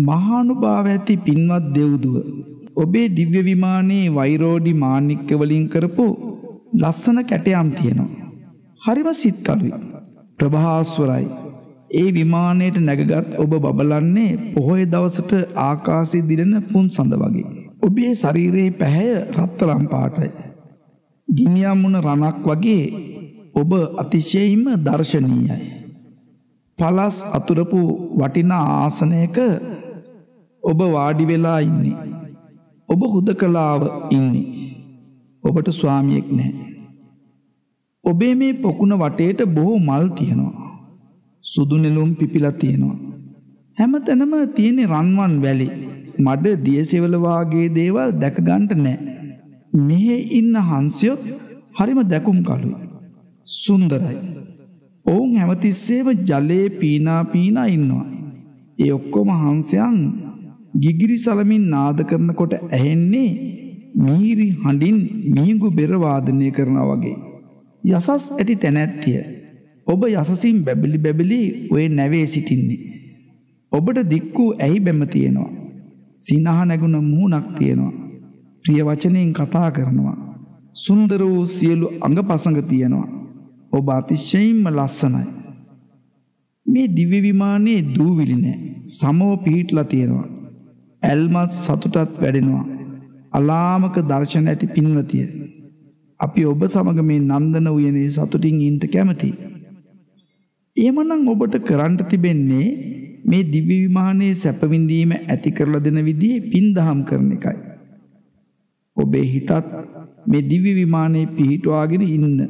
මහානුභාව ඇති පින්වත් දෙව්දුව ඔබේ දිව්‍ය විමානයේ වෛරෝඩි මාණික්ක වලින් කරපු ලස්සන කැටයම් තියෙනවා. හරිම සිත්කලුයි. ප්‍රභාස්වරයි. ඒ විමානයට නැගගත් ඔබ බබලන්නේ පොහොය දවසට ආකාසි දිරෙන පුන් සඳ වගේ. ඔබේ ශරීරයේ පැහැය රත්තරම් පාටයි. ගිනියම්මුණ රණක් වගේ ඔබ අතිශයින්ම දර්ශනීයයි. පලස් අතුරපු වටිනා ආසනයක ඔබ වාඩි වෙලා ඉන්නේ. ඔබ හුද කලාව ඉන්නේ. ඔබට ස්වාමියෙක් නෑ. ඔබේ මේ පොකුණ වටේට බොහෝ මල් තියෙනවා. සුදු නෙළුම් පිපිලා තියෙනවා. හැම තැනම තියෙන රන්වන් වැලි මඩ දියසෙවලවාගේ දේවල් දැකගන්ට නෑ. මෙහෙ ඉන්න හන්සියොත් හරිම දැකුම් කළුයි. සුන්දරයි. ඔවුන් හැමතිස්සේම ජලයේ පීනා පීනා ඉන්නවා. ඒ ඔක්කොම හන්සයන් ගිගිරි සලමින් නාද කරනකොට ඇහෙන්නේ මීරි හඬින් මිහිඟු බෙරවාදනය කරනවා වගේ. යසස් ඇති තැනැත්තිය. ඔබ යසසින් බැබිලි බැබිලි ඔය නැවේ සිටින්නේ. ඔබට දික්කූ ඇයි බැම තියෙනවා. සිනහ නැගුණ මුහුණක් තියෙනවා. ප්‍රිය වචනයෙන් කතා කරනවා. සුන්දර වූ සියලු අඟ පසඟ තියෙනවා. ඔබ අතිශයින්ම ලස්සනයි. මේ දිව්‍ය විමානයේ දූවිලි නෑ. සමව පිහිටලා තියෙනවා. ඇල්මත් සතුටත් වැඩෙනවා. අලාමක දර්ශන ඇති පින්වතිය. අපි ඔබ සමග මේ නන්දන උයනේ සතුටින් ඉන්ට කැමති. එමනං ඔබට කරන්ට තිබෙන්නේ මේ දිව්‍ය විමානයේ සැපවිඳීම ඇති කරලා දෙන විදිහේ පින්දහම් කරන එකයි. ඔබේ හිතත් මේ දිව්‍ය විමානයේ පිහිටුවාගෙන ඉන්න.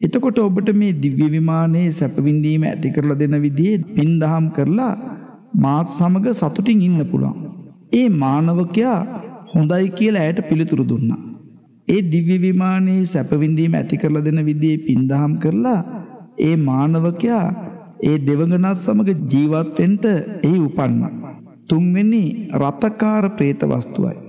එතකොට ඔබට මේ දිව්‍ය විමානයේ සැපවිඳීම ඇති කරලා දෙන විදිහේ පින්දහම් කරලා මාත් සමග සතුටින් ඉන්න පුළුවන්. ඒ මානවකයා හොඳයි කියලා ඇයට පිළිතුරු දුන්නා. ඒ දිව්‍ය විමානයේ සැපවිඳීම ඇති කරලා දෙන විදිහේ පින්දහම් කරලා ඒ මානවකයා ඒ දෙවඟනත් සමග ජීවත් වෙන්න එහි උපන්නා. තුන්වෙනි රතකාර പ്രേත වස්තුවයි.